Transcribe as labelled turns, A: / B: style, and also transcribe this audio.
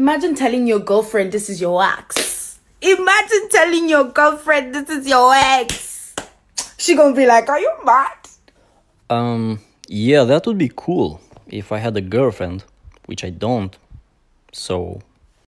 A: Imagine telling your girlfriend this is your ex. Imagine telling your girlfriend this is your ex. She gonna be like, "Are you mad?"
B: Um, yeah, that would be cool if I had a girlfriend, which I don't. So